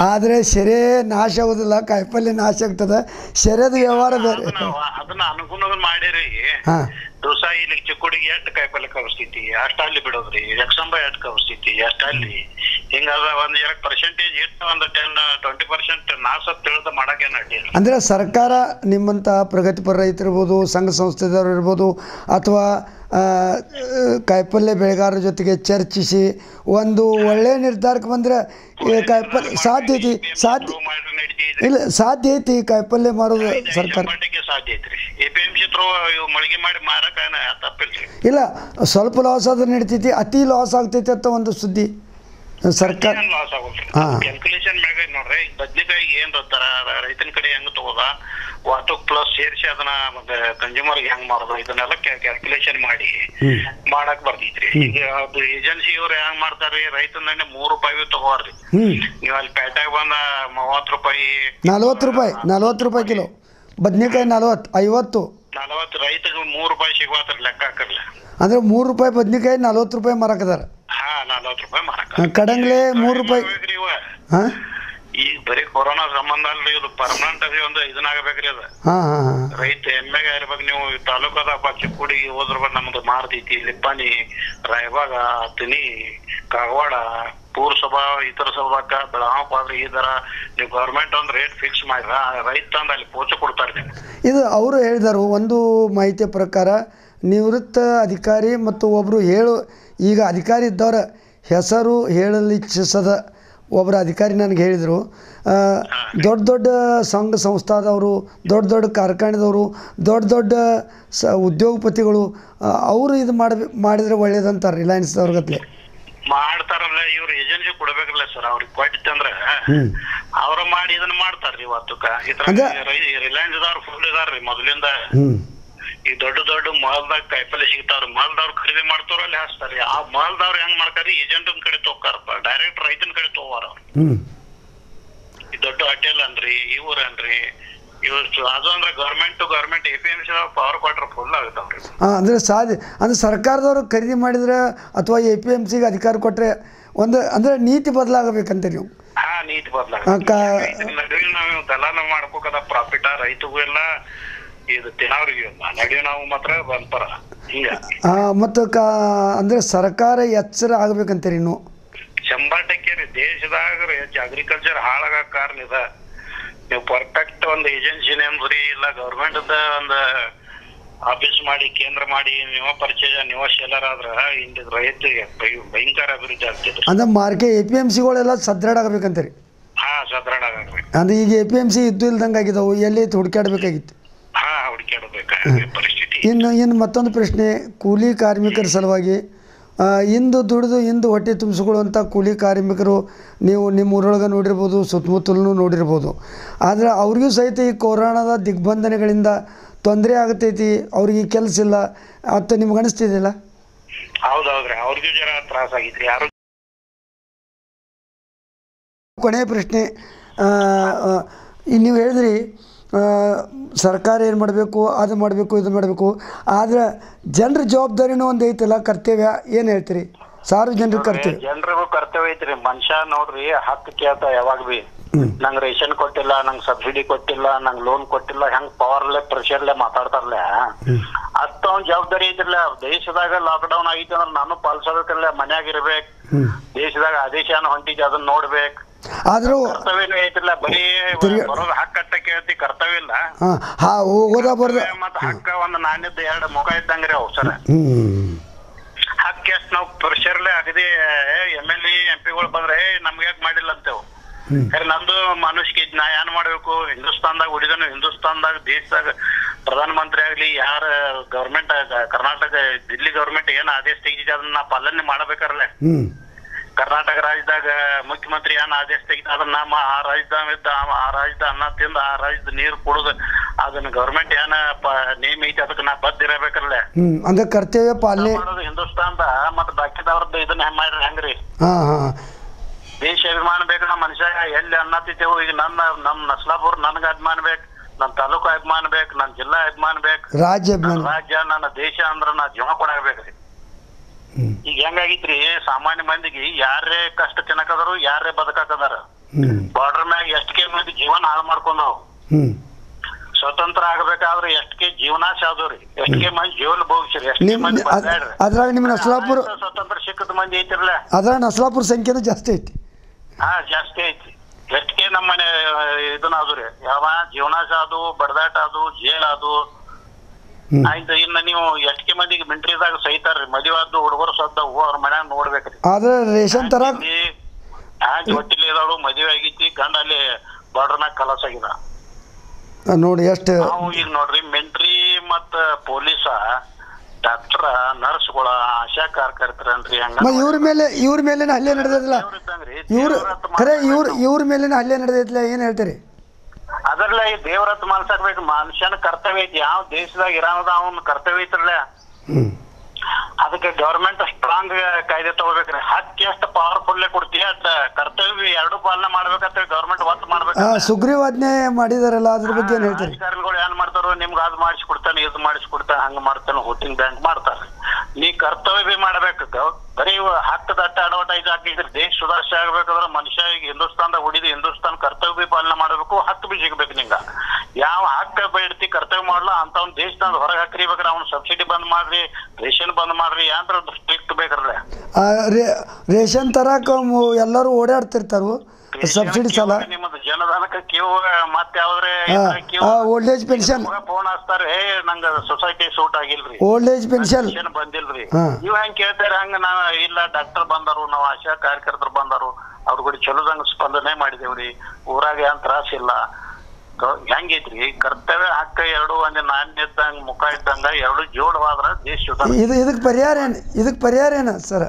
ಆದರೆ ಸೆರೆ ನಾಶ ಆಗುದಿಲ್ಲ ಕಾಯಿಪಲ್ಯ ನಾಶ ಆಗ್ತದ. ಸೆರೆದ ವ್ಯವಹಾರ ಬೇರೆ. ಅದನ್ನ ಅನುಗುಣ ಮಾಡಿರಿ. ದಿವಸ ಇಲ್ಲಿ ಚಿಕ್ಕುಡಿಗೆ ಎಷ್ಟು ಕಾಯಿಪಲ್ಲೆ ಕಳಿಸ್ತೈತಿ ಅಷ್ಟ ಅಲ್ಲಿ ಬಿಡೋದ್ರಿ? ಯಕ್ಷಂಬ ಎಷ್ಟು ಕಳಿಸ್ತೈತಿ ಅಷ್ಟ ಅಲ್ಲಿ ಹಿಂಗಾದ ಒಂದ್ ಎರಡು ಪರ್ಸೆಂಟೇಜ್ ಇಟ್ಟು ಒಂದು ಟೆನ್ ಟ್ವೆಂಟಿ ಪರ್ಸೆಂಟ್ ನಾಶ ತಿಳಿದ ಮಾಡಕ್ಕೇನು ಅಡ್ಡಿಲ್ಲ ಅಂದರೆ ಸರ್ಕಾರ ನಿಮ್ಮಂತ ಪ್ರಗತಿಪರ ರೈತರಿರ್ಬೋದು ಸಂಘ ಸಂಸ್ಥೆದವರು ಇರ್ಬೋದು ಅಥವಾ ಆ, ಕಾಯಿಪಲ್ಯ ಬೆಳೆಗಾರರ ಜೊತೆಗೆ ಚರ್ಚಿಸಿ ಒಂದು ಒಳ್ಳೆಯ ನಿರ್ಧಾರಕ್ಕೆ ಬಂದ್ರೆ ಕಾಯಿಪಲ್ಯ ಸಾಧ್ಯ ಐತಿ ಸಾಧ್ಯ ಇಲ್ಲ ಸಾಧ್ಯ ಐತಿ ಕಾಯಿಪಲ್ಯ ಮಾರೋದು ಸರ್ಕಾರ. ಮಟ್ಟಿಗೆ ಸಾಧ್ಯ ಐತ್ರಿ. ಎ ಪಿ ತ್ರೋ ಇವು ಮಳಿಗೆ ಮಾಡಿ ಮಾರಕ ತಪ್ಪಿಲ್ರಿ. ಇಲ್ಲ ಸ್ವಲ್ಪ ಲಾಸ್ ಆದ್ರೆ ನಡೀತೈತಿ ಅತಿ ಲಾಸ್ ಆಗ್ತೈತಿ ಅಂತ ಒಂದು ಸುದ್ದಿ. ಸರ್ಕಾರ ಲಾಸ್ ಕ್ಯಾಲ್ಕುಲೇಷನ್ ಮ್ಯಾಗ ನೋಡ್ರಿ ಬದ್ನಿಕಾಯಿ ಏನ್ ತರ ರೈತನ ಕಡೆ ಹೆಂಗ್ ತಗೋದ ವಾಟಕ್ ಪ್ಲಸ್ ಸೇರಿಸಿ ಅದನ್ನ ಮತ್ತೆ ಕನ್ಸ್ಯೂಮರ್ ಹೆಂಗ್ ಮಾಡೋದು ಇದನ್ನೆಲ್ಲ ಕ್ಯಾಲ್ಕುಲೇಷನ್ ಮಾಡಿ. ಮಾಡಕ್ ಬರ್ತೈತ್ರಿ ಈಗ ಅದು ಏಜೆನ್ಸಿ ಇವ್ರು ಹೆಂಗ್ ಮಾಡ್ತಾರ್ರಿ ರೈತನ ಮೂರ್ ರೂಪಾಯಿ ತಗೋರಿ ನೀವ್ ಅಲ್ಲಿ ಪೇಟೆಗೆ ಬಂದ ಮೂವತ್ ರೂಪಾಯಿ ನಲ್ವತ್ತು ರೂಪಾಯಿ ನಲ್ವತ್ತು ರೂಪಾಯಿ ಕಿಲೋ. ಬದ್ನೆಕಾಯಿ ನಲ್ವತ್ ಐವತ್ತು. ನಲ್ವತ್ ರೈತಗೆ ಮೂರ್ ರೂಪಾಯಿ ಸಿಗುವತ್ರ ಲೆಕ್ಕ ಹಾಕಲ್ಲ ಅಂದ್ರೆ ಮೂರು ರೂಪಾಯಿ ಬದ್ನೆಕಾಯಿ ನಲ್ವತ್ ರೂಪಾಯಿ ಮಾರಕದಾರ. ಹಾ ನಲವತ್ತು ರೂಪಾಯಿ ಮಾರಕ ಕಡಂಗ್ಲೆ ಮೂರ್ ರೂಪಾಯಿ ಹಾಂ? ಈಗ ಬರೀ ಕೊರೋನಾ ಸಂಬಂಧ ಅಲ್ರಿ ಇದು ಪರ್ಮನೆಂಟ್ ಆಗಿ ಒಂದು ಇದನ್ನಾಗಬೇಕ್ರಿ ಅದು. ಹಾಂ ಹಾಂ ಹಾಂ. ರೈತ ಎಮ್ಮೆಗೆ ಇರ್ಬೇಕು ನೀವು ತಾಲೂಕದ ಚಿಕ್ಕುಡಿ ಹೋದ್ರ ನಮ್ದು ಮಾರ್ತೈತಿ ಲಿಪ್ಪಾನಿ ರಾಯಬಾಗ ತಿನಿ ಕಾಗವಾಡ ಪೂರಸಭಾ ಇತರ ಸಭಾಕ ಬೆಳಗಾವ್ ಪಾದ್ರ ಈ ತರ ನೀವು ಗೌರ್ಮೆಂಟ್ ಒಂದು ರೇಟ್ ಫಿಕ್ಸ್ ಮಾಡ್ರ ರೈತ ಅಂದ ಅಲ್ಲಿ ಪೋಚ ಕೊಡ್ತಾರೆ ನಿಮ್ಗೆ. ಇದು ಅವರು ಹೇಳಿದರು ಒಂದು ಮಾಹಿತಿಯ ಪ್ರಕಾರ ನಿವೃತ್ತ ಅಧಿಕಾರಿ ಮತ್ತು ಒಬ್ರು ಹೇಳು ಈಗ ಅಧಿಕಾರಿ ಇದ್ದವ್ರ ಹೆಸರು ಹೇಳಲಿಚ್ಛಿಸದ ಒಬ್ಬರು ಅಧಿಕಾರಿ ನನಗೆ ಹೇಳಿದರು. ದೊಡ್ಡ ದೊಡ್ಡ ಸಂಘ ಸಂಸ್ಥಾದವರು ದೊಡ್ಡ ದೊಡ್ಡ ಕಾರ್ಖಾನೆದವರು ದೊಡ್ಡ ದೊಡ್ಡ ಸ ಉದ್ಯೋಗಪತಿಗಳು ಅವರು ಇದು ಮಾಡಬೇಕು ಮಾಡಿದರೆ ಒಳ್ಳೇದಂತಾರೆ ರಿಲಯನ್ಸ್ದವ್ರ ಅವ್ರಗತ್ಲೆ ಮಾಡ್ತಾರಲ್ಲ ಇವ್ರು ಏಜೆನ್ಸಿ ಕೊಡ್ಬೇಕಲ್ಲ ಸರ್ ಅವ್ರಿಗೆ ಕೊಟ್ಟಿತ್ತಂದ್ರ ಅವ್ರ ಮಾಡಿ ಇದನ್ನ ಮಾಡ್ತಾರ್ರಿ ಇವತ್ತು ರಿಲಯನ್ಸ್ ಇದಾವ್ರ ಫುಲ್ ಇದಾರ್ರಿ ಮೊದಲಿಂದ. ಈ ದೊಡ್ಡ ದೊಡ್ಡ ಮಾಲ್ದಾಗ ಕಾಯಿಪಲ್ಲೆ ಸಿಗ್ತಾವ್ರ ಮಾಲ್ದವ್ರು ಖರೀದಿ ಮಾಡ್ತಾರ ಅಲ್ಲಿ ಹಾಸ್ತಾರ್ರಿ ಆ ಮಾಲ್ದವ್ರು ಹೆಂಗ್ ಮಾಡ್ತಾರಿ? ಏಜೆಂಟ್ ಕಡೆ ತೊಕ್ಕಾರಪ್ಪ ಡೈರೆಕ್ಟ್ ರೈತನ ಕಡೆ ತೋವಾರ ಈ ದೊಡ್ಡ ಹೋಟೆಲ್ ಅನ್ರಿ ಇವ್ರ ಅನ್ರಿ ಇವತ್ತು ಅದು ಅಂದ್ರೆ government to government A P M C power quarter full ಆಗುತ್ತವ್ರಿ ಹಾಂ ಅಂದ್ರ ಸಾಧ್ಯ ಅಂದ್ರೆ ಸರ್ಕಾರದವರು ಖರೀದಿ ಮಾಡಿದ್ರೆ ಅಥವಾ ಎ ಪಿ ಸಿಗೆ ಅಧಿಕಾರ ಕೊಟ್ರೆ ಒಂದು ಅಂದ್ರೆ ನೀತಿ ಬದಲಾಗಬೇಕಂತ ನೀವು. ನೀತಿ ಬದಲಾಗ ನಡುವಿನ ನಾವು ದಲಾಲ ಮಾಡ್ಕೋಕದ ಪ್ರಾಫಿಟ್ ರೈತಗೂ ಎಲ್ಲ ಇದು ನಾವು ಮಾತ್ರ ಬಂಪರ ಹಿಂಗ. ಮತ್ತು ಕಾ ಅಂದ್ರೆ ಸರ್ಕಾರ ಎಚ್ಚರ ಆಗ್ಬೇಕಂತೀರಿ ಇನ್ನು? ಶಂಬರ್ ಟಕ್ಕೆ ರೀ ದೇಶದಾಗ ಹೆಚ್ಚು ಅಗ್ರಿಕಲ್ಚರ್ ಹಾಳಾಗ ಕಾರಣ ಇದ. ನೀವು ಪರ್ಫೆಕ್ಟ್ ಒಂದು ಏಜೆನ್ಸಿ ನೇಮ್ರಿ ಇಲ್ಲ ಗೌರ್ಮೆಂಟ್ ಒಂದು ಆಫೀಸ್ ಮಾಡಿ ಕೇಂದ್ರ ಮಾಡಿ ನೀವ ಪರಿಚಯ ನೀವ ಶೇಲರ್ ಆದ್ರ ಇಂದ ರೈತರಿಗೆ ಭಯ- ಭಯಂಕರ ಅಭಿವೃದ್ಧಿ ಆಗ್ತದೆ ಅಂದ್ರೆ ಮಾರ್ಕೆ ಎ ಪಿ ಎಂ ಸಿಗಳೆಲ್ಲ ಸದೃಢ ಆಗಬೇಕಂತೀರಿ? ಹಾ ಸದೃಢ ಆಗಬೇಕು ಅಂದ್ರೆ ಈಗ ಎ ಪಿ ಎಂ ಸಿ ಇದ್ದು ಇಲ್ದಂಗೆ ಆಗಿದಾವು ಎಲ್ಲಿ ಹುಡುಕಾಡ್ಬೇಕಾಗಿತ್ತು ಪರಿಸ್ಥಿತಿ ಇನ್ನು ಇನ್ನು ಮತ್ತೊಂದು ಪ್ರಶ್ನೆ ಕೂಲಿ ಕಾರ್ಮಿಕರ ಸಲುವಾಗಿ ಇಂದು ದುಡಿದು ಇಂದು ಹೊಟ್ಟೆ ತುಂಬಿಸ್ಕೊಳ್ಳುವಂಥ ಕೂಲಿ ಕಾರ್ಮಿಕರು ನೀವು ನಿಮ್ಮ ಊರೊಳಗೆ ನೋಡಿರ್ಬೋದು ಸುತ್ತಮುತ್ತಲೂ ನೋಡಿರ್ಬೋದು. ಆದರೆ ಅವ್ರಿಗೂ ಸಹಿತ ಈ ಕೊರೋನಾದ ದಿಗ್ಬಂಧನಗಳಿಂದ ತೊಂದರೆ ಆಗತೈತಿ ಅವ್ರಿಗೆ ಕೆಲಸ ಇಲ್ಲ ಅಂತ ನಿಮ್ಗೆ ಅನಿಸ್ತಿದ್ದಿಲ್ಲ ಹೌದೌದ್ರಿ ಅವ್ರಿಗೂ ಜರ ತ್ರಾಸ ಆಗೈತ್ರಿ ಯಾರು ಕೊನೆಯ ಪ್ರಶ್ನೆ ನೀವು ಹೇಳಿದ್ರಿ ಸರ್ಕಾರ ಏನು ಮಾಡಬೇಕು ಅದು ಮಾಡಬೇಕು ಇದು ಮಾಡಬೇಕು. ಆದರೆ ಜನರ ಜವಾಬ್ದಾರಿನೂ ಒಂದು ಐತಲ್ಲ ಕರ್ತವ್ಯ. ಏನು ಹೇಳ್ತೀರಿ? ಸಾರ್ವಜನಿಕ ಕರ್ತವ್ಯ. ಜನರಿಗೂ ಕರ್ತವ್ಯ ಐತ್ರಿ. ಮನುಷ್ಯ ನೋಡ್ರಿ ಹತ್ತು ಕೇಳ್ತಾ ಯಾವಾಗ ಬಿ ನಂಗ್ ರೇಷನ್ ಕೊಟ್ಟಿಲ್ಲ ನಂಗ್ ಸಬ್ಸಿಡಿ ಕೊಟ್ಟಿಲ್ಲ ನಂಗ್ ಲೋನ್ ಕೊಟ್ಟಿಲ್ಲ ಹೆಂಗ್ ಪವರ್ಲೆ ಪ್ರೆಷರ್ಲೆ ಮಾತಾಡ್ತಾರಲ್ಲ ಅತ್ತ ಅವ್ನ್ ಜವಾಬ್ದಾರಿ ಐತ್ರಲ್ಲ. ದೇಶದಾಗ ಲಾಕ್ಡೌನ್ ಡೌನ್ ಅಂದ್ರೆ ಅಂದ್ರ ನಾನು ಪಾಲಿಸಬೇಕಲ್ಲ ಮನ್ಯಾಗ ಇರ್ಬೇಕು. ದೇಶದಾಗ ಆದೇಶ ಹೊಂಟಿದ್ದೆ ಅದನ್ನ ನೋಡ್ಬೇಕ್. ಆದರೂ ಕರ್ತವ್ಯನೂ ಐತಿಲ್ಲ ಬರೀ ಬರೋದ್ ಹಕ್ಕ ಕಟ್ಟ ಕೇಳ್ತಿ ಕರ್ತವ್ಯ ಇಲ್ಲ. ಹಾಂ ಹಾ ಹೋಗೋದ ಬರ್ದ ಮತ್ತ ಹಕ್ಕ ಒಂದ್ ನಾಣ್ಯದ ಎರಡು ಮುಖ ಇದ್ದಂಗ್ರಿ ಅವ್ ಸರ್. ಹ್ಞೂ ಹಕ್ಕ ಎಷ್ಟ್ ನಾವ್ ಪುರುಷರ್ಲೆ ಅಗದಿ ಎಂ ಎಲ್ ಎ ಎಂ ಪಿಗಳು ಬಂದ್ರೆ ಏ, ನಮ್ಗ್ ಯಾಕೆ ಮಾಡಿಲ್ಲ ಅಂತೇವ್. ಹ್ಮ್. ಖರೆ ನಂದು ಮನುಷ್ಯಗೆ ನಾ ಏನ್ ಮಾಡ್ಬೇಕು? ಹಿಂದೂಸ್ತಾನ್ದಾಗ ಉಳಿದನು ಹಿಂದೂಸ್ತಾನ್ದಾಗ ದೇಶದಾಗ ಪ್ರಧಾನ ಮಂತ್ರಿ ಆಗ್ಲಿ ಯಾರ ಗವರ್ಮೆಂಟ್ ಕರ್ನಾಟಕ ದಿಲ್ಲಿ ಗವರ್ಮೆಂಟ್ ಏನ್ ಆದೇಶ ತೆಗಿದ ಅದನ್ನ ನಾ ಪಾಲನೆ ಮಾಡಬೇಕಲ್ಲ ಕರ್ನಾಟಕ ರಾಜ್ಯದಾಗ ಮುಖ್ಯಮಂತ್ರಿ ಏನ್ ಆದೇಶ ತೆಗಿತ ಅದನ್ನ ನಮ್ಮ ಆ ರಾಜ್ಯದಾಗ ಇದ್ದ ಆ- ರಾಜ್ಯದ ಅನ್ನ ತಿಂದ ಆ ರಾಜ್ಯದ ನೀರು ಕುಡಿದು ಅದನ್ನ ಗವರ್ಮೆಂಟ್ ಏನ ನೇಮ್ ಐತಿ ಅದಕ್ಕೆ ನಾ ಬದ್ಧ ಇರಬೇಕಲ್ಲ. ಅಂದ್ರೆ ಕರ್ತವ್ಯ ಪಾಲನೆ ಮಾಡೋದು ಹಿಂದೂಸ್ತಾನ್ದ ಮತ್ತ ಬಾಕಿದವ್ರದ್ದು ಇದನ್ನ ಮಾಡ್ರಿ ಹೆಂಗ್ರಿ? ಹಾಂ ಹಾಂ ದೇಶ ಅಭಿಮಾನ ಬೇಕು ನಮ್ಮ ಮನುಷ್ಯ ಎಲ್ಲಿ ಅನ್ನತ್ತಿದ್ದೆವು ಈಗ ನನ್ನ ನಮ್ ನಸ್ಲಾಪುರ್ ನನ್ಗ ಅಭಿಮಾನ ಬೇಕು ನನ್ ತಾಲೂಕು ಅಭಿಮಾನ ಬೇಕು ನನ್ ಜಿಲ್ಲಾ ಅಭಿಮಾನ ಬೇಕು. ರಾಜ್ಯ ನನ್ನ ಅಭಿಮಾನ ರಾಜ್ಯ ನನ್ನ ದೇಶ ಅಂದ್ರ ನಾ ಜೀವ ಕೊಡಬೇಕ್ರಿ ಈಗ ಹೆಂಗಾಗಿತ್ರಿ ಸಾಮಾನ್ಯ ಮಂದಿಗೆ ಯಾರೇ ಕಷ್ಟ ತಿನ್ನಕದಾರು ಯಾರೇ ಬದಕಾಕ್ ಹ್ಞೂ ಬಾರ್ಡರ್ ಮ್ಯಾಗ ಎಷ್ಟಕ್ಕೆ ಮಂದಿ ಜೀವನ ಹಾಳು ಮಾಡ್ಕೊಂಡ್ ನಾವು. ಹ್ಞೂ ಸ್ವತಂತ್ರ ಆಗ್ಬೇಕಾದ್ರೆ ಎಷ್ಟಕ್ಕೆ ಜೀವನ ಆದವ್ರಿ ಎಷ್ಟಕ್ಕೆ ಮಂದಿ ಜೀವನ ಭೋಗಿಸ್ರಿ ಎಷ್ಟಕ್ಕೆ ಮಂದಿ ಅದ್- ಅದ್ರಾಗ ನಿಮ್ಮ ನಸ್ಲಾಪುರ ಸ್ವತಂತ್ರ ಸಿಕ್ಕದ ಮಂದಿ ಐತಿರ್ಲ. ಅದ್ರಾಗ ನಸ್ಲಾಪುರ ಸಂಖ್ಯೆನೂ ಜಾಸ್ತಿ ಐತಿ. ಹಾ ಜಾಸ್ತಿ ಐತಿ. ಎಷ್ಟಕ್ಕೆ ನಮ್ಮನೆ ಇದನ್ನ ಆದ್ರಿ ರೀ ಯಾವ ಜೀವನಾಶ ಅದು ಬಡದಾಟ ಅದು ಜೇಲ್ ಅದು ಆಯ್ತು ಇನ್ನ ನೀವು ಎಷ್ಟಕ್ಕೆ ಮಂದಿಗೆ ಮಿಂಟ್ರಿದಾಗ ಸಹಿತಾರ್ರಿ ಮದುವಾದ್ದು ಹುಡುಗರು ಸದ್ದ ಅವ್ರ ಮನ್ಯಾಗ ನೋಡ್ಬೇಕ್ರಿ. ಆದ್ರೆ ರೇಷನ್ ತರ ಜೊಟ್ಟಿಲಿ ಇದಾಳು ಮದುವೆ ಆಗೈತಿ ಗಂಡ ಅಲ್ಲಿ ಬಾರ್ಡರ್ನಾಗ ಕಲಸ ಆಗಿದ. ನೋಡಿ ಎಷ್ಟು ನಾವು ಈಗ ನೋಡ್ರಿ ಮಿಂಟ್ರಿ ಮತ್ತ ಪೊಲೀಸ ಡಾಕ್ಟರ್ ನರ್ಸ್ಗಳ ಆಶಾ ಕಾರ್ಯಕರ್ತರನ್ರಿ ಹಂಗ ಇವ್ರ ಮೇಲೆ ಇವ್ರ ಮೇಲೆ ಹಲ್ಲೆ ನಡೆದಿಲ್ಲ ಇವ್ರು ಖರೆ ಇವ್ರ. ಇವ್ರ ಮೇಲೆ ಹಲ್ಲೆ ನಡೆದಿಲ್ಲ ಏನ್ ಹೇಳ್ತೀರಿ? ಅದರ್ಲ ಈ ದೇವ್ರತ್ ಮನ್ಸಾಕ್ಬೇಕು ಮನುಷ್ಯನ ಕರ್ತವ್ಯ ಐತಿ. ಯಾವ ದೇಶದಾಗ ಇರಾನದ ಅವನ್ ಕರ್ತವ್ಯ ಐತ್ರಲ್ಲ. ಅದಕ್ಕೆ ಗವರ್ಮೆಂಟ್ ಸ್ಟ್ರಾಂಗ್ ಕಾಯ್ದೆ ತಗೋಬೇಕ್ರಿ. ಹಕ್ಕಿ ಎಷ್ಟು ಪವರ್ಫುಲ್ ಕೊಡ್ತೀವಿ ಅಟ್ ಕರ್ತವ್ಯ ಎರಡು ಪಾಲನೆ ಮಾಡ್ಬೇಕಂತ ಗವರ್ಮೆಂಟ್ ಒತ್ತು ಮಾಡ್ಬೇಕು. ಸುಗ್ರೀವಾಜ್ಞೆ ಮಾಡಿದಾರಲ್ಲ ಅದ್ರ ಬಗ್ಗೆ ಏನು ಹೇಳ್ತೀರಿ? ರಾಜಕಾರಣಿಗಳು ಏನ್ ಮಾಡ್ತಾರೋ ನಿಮ್ಗೆ ಅದ್ ಮಾಡಿಸ್ಕೊಡ್ತಾನೆ ಇದು ಮಾಡಿಸ್ಕೊಡ್ತಾನೆ ಹಂಗ ಮಾಡ್ತಾನೆ ಹೋಟಿಂಗ್ ಬ್ಯಾಂಕ್ ಮಾಡ್ತಾರೆ. ನೀ ಕರ್ತವ್ಯ ಬಿ ಮಾಡ್ಬೇಕು. ಬರೀ ಹತ್ತು ದಟ್ಟ ಅಡ್ವರ್ಟೈಸ್ ಹಾಕಿದ್ರೆ ದೇಶ ಸುಧಾರಿಸಿ ಆಗ್ಬೇಕಾದ್ರೆ ಮನುಷ್ಯ ಈಗ ಹಿಂದೂಸ್ತಾನ್ದಾಗ ಉಳಿದು ಹಿಂದೂಸ್ತಾನ್ ಕರ್ತವ್ಯ ಪಾಲನೆ ಮಾಡಬೇಕು ಹಕ್ಕು ಬಿ ಸಿಗ್ಬೇಕು ನಿಂಗ. ಯಾವ ಹಕ್ಕ ಬೇಡ್ತಿ ಕರ್ತವ್ಯ ಮಾಡ್ಲ ಅಂತ ಅವ್ನ ದೇಶದಿಂದ ಹೊರಗೆ ಹಾಕ್ರಿಬೇಕಾದ್ರೆ ಅವ್ನ ಸಬ್ಸಿಡಿ ಬಂದ್ ಮಾಡ್ರಿ ರೇಷನ್ ಬಂದ್ ಮಾಡ್ರಿ ಯಾಂತ್ರ ಸ್ಟ್ರಿಕ್ಟ್ ಬೇಕ್ರಲ್ಲ. ಆ, ರೇ- ರೇಷನ್ ತರಕ ಮು- ಎಲ್ಲರೂ ಓಡಾಡ್ತಿರ್ತಾರು. ಸಬ್ಸಿಡಿ ಸಾಲ. ನಿಮ್ಮದು ಜನಧನಕ್ಕೆ ಕ್ಯೂ ಮತ್ತೆ ಯಾವ್ದ್ರೆ ಓಲ್ಡ್ ಏಜ್ ಪೆನ್ಷನ್ ಫೋನ್ ಹಚ್ತಾರೆ ಹೇ ನಂಗ ಸೊಸೈಟಿ ಸೂಟ್ ಆಗಿಲ್ರಿ. ಓಲ್ಡ್ ಏಜ್ ಪೆನ್ಷನ್ ಪೆನ್ಷನ್ ಬಂದಿಲ್ರಿ. ಹಾ. ನೀವ್ ಹೆಂಗ್ ಕೇಳ್ತಾರೆ ಹಂಗ ನಾ ಇಲ್ಲ ಡಾಕ್ಟರ್ ಬಂದಾರು ನಾವ್ ಆಶಾ ಕಾರ್ಯಕರ್ತರು ಬಂದಾರು ಅವ್ರ ಕೂಡ ಚಲೋದಂಗ ಸ್ಪಂದನೆ ಮಾಡಿದೇವ್ರಿ. ಊರಾಗ ಏನ್ ತ್ರಾಸ ಇಲ್ಲ. ಹೆಂಗೈತ್ರಿ? ಕರ್ತವ್ಯ ಹಕ್ಕ ಎರಡು ಒಂದ್ ನಾಣ್ಯ ಇದ್ದಂಗ ಮುಖ ಇದ್ದಂಗ ಎರಡು ಜೋಡವಾದ್ರ ದೇಶ ಸುಧಾರ ಇದು ಇದಕ್ಕೆ ಪರಿಹಾರ ಏನು ಇದಕ್ಕೆ ಪರಿಹಾರ ಏನು ಸರ್?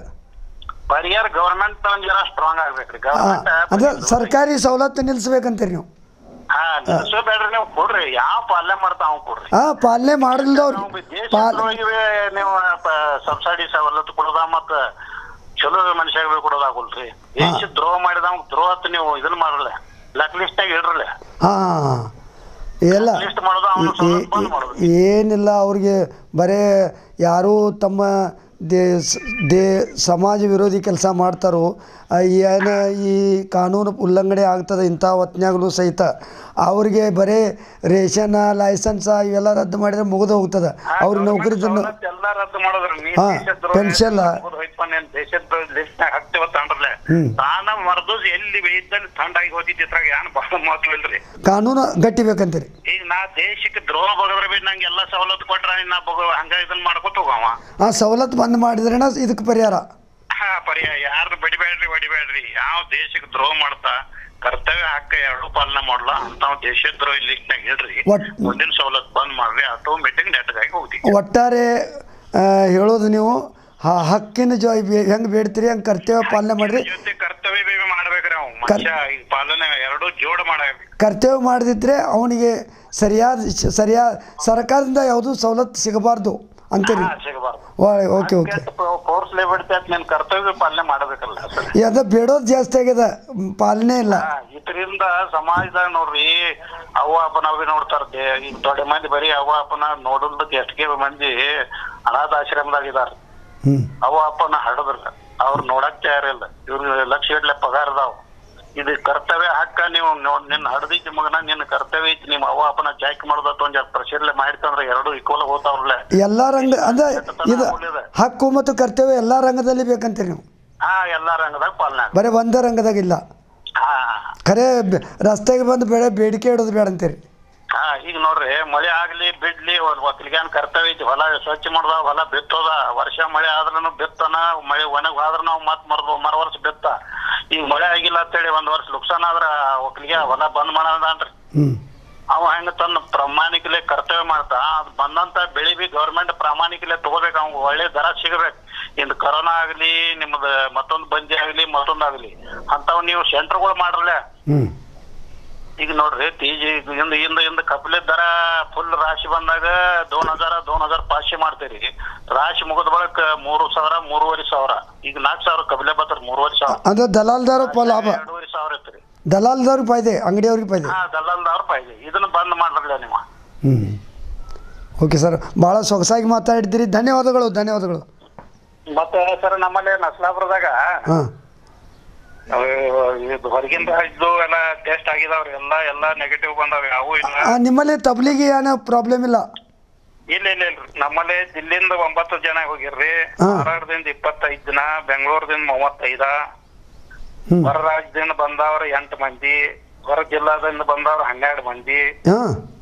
ಪರಿಹಾರ ಗವರ್ಮೆಂಟ್ ಒಂದ್ ಜರ ಸ್ಟ್ರಾಂಗ್ ಆಗ್ಬೇಕ್ರಿ. ಗವರ್ಮೆಂಟ್ ಅಂದ್ರೆ ಸರ್ಕಾರಿ ಸವಲತ್ತು ನಿಲ್ಲಿಸ್ಬೇಕಂತೀರಿ ನೀವು. ಹಾ ನಿಲ್ಸಬೇಡ್ರಿ ನೀವು ಕೊಡ್ರಿ. ಯಾವ ಪಾಲನೆ ಮಾಡ್ತಾವ ಅವ್ ಕೊಡ್ರಿ. ಹಾಂ ಪಾಲನೆ ಮಾಡಲ್ದವ್ರು. ನಾವು ಪಾಲ್ ದೇಶದೊಳಗಿವೆ ನೀವು ಸಬ್ಸಿಡಿ ಸವಲತ್ತು ಕೊಡೋದ ಮತ್ತ ಚಲೋ ಮನುಷ್ಯರಿಗೆ ಕೊಡೋದಾಗಲ್ರಿ. ದೇಶ ದ್ರೋಹ ಮಾಡಿದ ದ್ರೋಹ ಅಂತ ನೀವು ಇದನ್ನ ಮಾಡಲ್ಲ ಇಡ್ರಲ್ಲ ಹಾಂ. ಎಲ್ಲ ಲಿಸ್ಟ್ ಮಾಡೋದು ಅವನು ಸವಲತ್ತು ಬಂದ್ ಮಾಡೋದು. ಏನಿಲ್ಲ ಅವ್ರಿಗೆ ಬರೇ ಯಾರು ತಮ್ಮ ದೇ ಸ- ದೇ ಸಮಾಜ ವಿರೋಧಿ ಕೆಲಸ ಮಾಡ್ತಾರೋ ಆ, ಏನು ಈ ಕಾನೂನು ಉಲ್ಲಂಘನೆ ಆಗ್ತದೆ ಇಂಥ ಹೊತ್ನ್ಯಾಗಲೂ ಸಹಿತ ಅವ್ರಿಗೆ ಬರೇ ರೇಷನ್ ಲೈಸೆನ್ಸ ಇವೆಲ್ಲ ರದ್ದು ಮಾಡಿದ್ರೆ ಮುಗಿದು ಹೋಗ್ತದೆ. ಅವ್ರಿಗೆ ನೌಕರಿ ಎಲ್ಲ ರದ್ದು ಮಾಡೋದ್ರಿ ನೀ ಹಾ, ದೇಶದ್ರೋಹ pension. ದೇಶದ ಲಿಸ್ಟ್ ಹ್ಮ್. ಥಂಡಾಗಿ ಹೋಗಿದ್ದು ಇದ್ರಾಗ ಏನು ಬಹಳ ಮಹತ್ವ ಇಲ್ರಿ? ಕಾನೂನು ಗಟ್ಟಿ ಬೇಕಂತೀರಿ. ಈಗ ನಾ ದೇಶಕ್ಕೆ ದ್ರೋಹ ಬಗದ್ರ ಬಿ ನಂಗೆ ಎಲ್ಲ ಸವಲತ್ತು ಕೊಟ್ರ ನಾ ಬಗ ಹಂಗ ಇದನ್ನ ಮಾಡ್ಕೊತ ಹೋಗವ. ಆ ಸವಲತ್ತು ಬಂದ್ ಮಾಡಿದ್ರೇನ ಇದಕ್ಕೆ ಪರಿಹಾರ? ಹಾ ಪರಿಹಾರ. ಯಾರ್ದು ಬಡಿಬೇಡ್ರಿ ಬಡಿಬೇಡ್ರಿ ಯಾವ ದೇಶಕ್ಕೆ ದ್ರೋಹ ಮಾಡ್ತಾ ಕರ್ತವ್ಯ ಹಕ್ಕ ಎರಡು ಪಾಲನೆ ಮಾಡಲ್ಲ ಅಂತ ದೇಶದ್ರೋಹ ಇಲ್ಲಿ ಹೇಳ್ರಿ. ಮುಂದಿನ ಸವಲತ್ತು ಬಂದ್ ಮಾಡ್ರಿ ಆಟೋಮೆಟಿಕ್ ನೆಟ್ಗಾಗಿ ಹೋಗ್ತೀವಿ. ಒಟ್ಟಾರೆ ಹೇಳೋದು ನೀವು ಆ ಹಕ್ಕಿನ ಜೊ ಹೆಂಗ್ ಬೇಡ್ತೀರಿ ಹಂಗ್ ಕರ್ತವ್ಯ ಪಾಲನೆ ಮಾಡ್ರಿ? ಜೊತೆ ಕರ್ತವ್ಯ ಬಿ ಮಾಡ್ಬೇಕ್ರಿ ಅವ್ ಮನುಷ್ಯ ಈಗ ಪಾಲನೆ ಎರಡು ಜೋಡ ಮಾಡಬೇಕು. ಕರ್ತವ್ಯ ಮಾಡದಿದ್ರೆ ಅವನಿಗೆ ಸರಿಯಾದ ಸರಿಯಾದ ಸರ್ಕಾರದಿಂದ ಯಾವುದೂ ಸವಲತ್ತು ಸಿಗಬಾರ್ದು ಅಂತೀರಿ? Okay okay. ಫೋರ್ಸ್ ಲೇಬಿಡ್ತಿ ಅಂತ ನೀನ್ ಕರ್ತವ್ಯ ಪಾಲನೆ ಮಾಡಬೇಕಲ್ಲ ಸರ್. ಅದ ಬೇಡೋದು ಜಾಸ್ತಿ ಆಗ್ಯದ ಪಾಲನೆ ಇಲ್ಲ. ಇದರಿಂದ ಸಮಾಜದಾಗ ನೋಡ್ರಿ ಅವ್ವ ಅಪ್ಪನ ಅವಿ ನೋಡ್ತಾರ ಈಗ ದೊಡ್ಡ ಮಂದಿ ಬರೀ ಅವ್ವ ಅಪ್ಪನ ನೋಡಲ್ದ ಎಷ್ಟೇ ಮಂದಿ ಅನಾಥಾಶ್ರಮದಾಗ ಇದಾರ. ಅಪ್ಪ ಅಪ್ಪನ ಹಡದ್ರಲ್ಲ. ಅವ್ರು ನೋಡಕ್ ತಯಾರಿಲ್ಲ. ಇವ್ರ ಲಕ್ಷ ಗಟ್ಲೆ ಪಗಾರ ಅದಾವ. ಇದು ಕರ್ತವ್ಯ ಹಕ್ಕ ನೀವು ನೋಡ್ ನಿನ್ನ ಹಡದೈತಿ ಮಗನ ನಿನ್ನ ಕರ್ತವ್ಯ ಐತಿ. ನಿಮ್ಮ ಅವ್ವ ಅಪ್ಪನ ಜಾಯ್ಕ್ ಮಾಡೋದತ್ತ ಒಂದ್ ಎರಡು ಮಾಡಿತಂದ್ರೆ ಎರಡು ಈಕ್ವಲ್ ಹೋತಾವ್ರಲ್ಲ. ಎಲ್ಲಾ ರಂಗ ಅಂದ್ರೆ ಇದು ಹಕ್ಕು ಮತ್ತು ಕರ್ತವ್ಯ ಎಲ್ಲಾ ರಂಗದಲ್ಲಿ ಬೇಕಂತೀರಿ ನೀವು. ಹಾ ಎಲ್ಲಾ ರಂಗದಾಗ ಪಾಲನೆ ಬರೇ ಬರೀ ಒಂದೇ ರಂಗದಾಗ ಇಲ್ಲ. ಹಾ. ಖರೆ ರಸ್ತೆಗೆ ಬಂದು ಬೆಳೆ ಬೇಡಿಕೆ ಇಡೋದು ಬೇಡ ಅಂತೀರಿ ಹಾ ಈಗ ನೋಡ್ರಿ ಮಳೆ ಆಗ್ಲಿ ಬಿಡ್ಲಿ ಒಕ್ಕಲಿಗಾನ್ ಕರ್ತವ್ಯ ಐತಿ ಹೊಲ ಸ್ವಚ್ಛ ಮಾಡುದ ಹೊಲ ಬಿತ್ತೋದ ವರ್ಷ ಮಳೆ ಆದ್ರೂ ಬಿತ್ತನ ಮಳೆ ಒಣಗ ಆದ್ರ ನಾವು ಮತ್ ಮರ ಮರ ವರ್ಷ ಬಿತ್ತ. ಈಗ ಮಳೆ ಆಗಿಲ್ಲ ಅಂತೇಳಿ ಒಂದ್ ವರ್ಷ ನುಕ್ಸಾನ್ ಆದ್ರ ಒಕ್ಕಲಿಗೆ ಹೊಲ ಬಂದ್ ಮಾಡದನ್ರಿ ಅವ ಹೆಂಗ ತನ್ನ ಪ್ರಾಮಾಣಿಕಲೆ ಕರ್ತವ್ಯ ಮಾಡ್ತಾ ಅದ್ ಬಂದಂತ ಬೆಳಿ ಬಿ ಗೌರ್ಮೆಂಟ್ ಪ್ರಾಮಾಣಿಕಲೆ ತಗೋಬೇಕು ಅವ್ ಒಳ್ಳೆ ದರ ಸಿಗಬೇಕು. ಇಂದ ಕೊರೋನಾ ಆಗ್ಲಿ ನಿಮ್ದ ಮತ್ತೊಂದ್ ಬಂದಿ ಆಗ್ಲಿ ಮತ್ತೊಂದಾಗ್ಲಿ ಅಂತವ್ ನೀವು ಸೆಂಟರ್ಗಳು ಮಾಡ್ರಲ್ಲ ಈಗ ನೋಡ್ರಿ ಟಿಜಿ ಹಿಂದ ಹಿಂದ ಇಂದ ಕಪಿಲೆ ದರ ಫುಲ್ ರಾಶಿ ಬಂದಾಗ ದೋನ್ ಹಜಾರ ದೋನ್ ಹಜಾರ್ ಪಾಶಿ ಮಾಡ್ತೀರಿ. ರಾಶಿ ಮುಗಿದ ಬಳಿಕ ಮೂರು ಸಾವಿರ ಮೂರುವರೆ ಸಾವಿರ. ಈಗ ನಾಲ್ಕು ಸಾವಿರ ಕಪಿಲೆ ಬರ್ತಾರ ಮೂರುವರೆ ಸಾವಿರ. ಅಂದ್ರೆ ದಲಾಲ್ದಾರ ಲಾಭ? ಎರಡೂವರೆ ಸಾವಿರ ಐತ್ರಿ. ದಲಾಲ್ದವ್ರಿಗೆ ಪಾಯ್ದೆ ಅಂಗಡಿಯವ್ರಿಗೆ ಪಾಯ್ದೆ ಹಾ ದಲ್ಲಾಲ್ದವ್ರ ಪಾಯ್ದೆ ಇದನ್ನ ಬಂದ್ ಮಾಡ್ರಲ್ಲ ನೀವು. ಹ್ಮ್. ಓಕೆ ಸರ್ ಭಾಳ ಸೊಗಸಾಗಿ ಮಾತಾಡಿದ್ದೀರಿ. ಧನ್ಯವಾದಗಳು ಧನ್ಯವಾದಗಳು. ಮತ್ತೆ ಸರ್ ನಮ್ಮಲ್ಲಿ ನಸ್ಲಾಪುರದಾಗ ಹಾಂ. ಹೊರಗಿಂದ ಎಲ್ಲ ಟೆಸ್ಟ್ ಆಗಿದಾವ್ರಿ. ಎಲ್ಲ ಎಲ್ಲ ನೆಗೆಟಿವ್ ಬಂದಾವ ಯಾವೂ ಇಲ್ಲ. ನಿಮ್ಮಲ್ಲಿ ತಬ್ಲಿಗೆ ಏನೋ ಪ್ರಾಬ್ಲಮ್ ಇಲ್ಲ? ಇಲ್ಲ ಇಲ್ಲ ಇಲ್ರಿ ನಮ್ಮಲ್ಲಿ ದಿಲ್ಲಿಂದ ಒಂಬತ್ತು ಜನ ಹೋಗಿರ್ರಿ. ಹಾ. ಧಾರವಾಡದಿಂದ ಇಪ್ಪತ್ತೈದ್ ಜನ ಬೆಂಗಳೂರದಿಂದ ಮೂವತ್ತೈದ. ಹೊರ ರಾಜ್ಯದಿಂದ ಬಂದವ್ರ ಎಂಟು ಮಂದಿ. ಹೊರ ಜಿಲ್ಲಾದಿಂದ ಬಂದವ್ರ ಹನ್ನೆರಡು ಮಂದಿ. ಹಾಂ.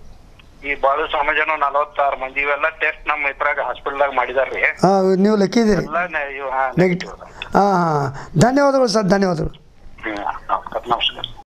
ಈ ಬಾಳು ಸಮಾಜನು ನಲವತ್ತಾರು ಮಂದಿ ಇವೆಲ್ಲ ಟೆಸ್ಟ್ ನಮ್ಮ ಇದ್ರಾಗ ಹಾಸ್ಪಿಟಲ್ದಾಗ ಮಾಡಿದಾರ್ರಿ ಹಾಂ ನೀವು ಲೆಕ್ಕಿದ್ದೀರಿ? ಎಲ್ಲ ನೆ- ಇವ್- ಹಾ, ನೆಗೆಟಿವ್ ಹಾಂ ಹಾಂ. ಧನ್ಯವಾದಗಳು ಸರ್ ಧನ್ಯವಾದಗಳು. ಹ್ಮ್, ನಮಸ್ಕಾರ ನಮಸ್ಕಾರ.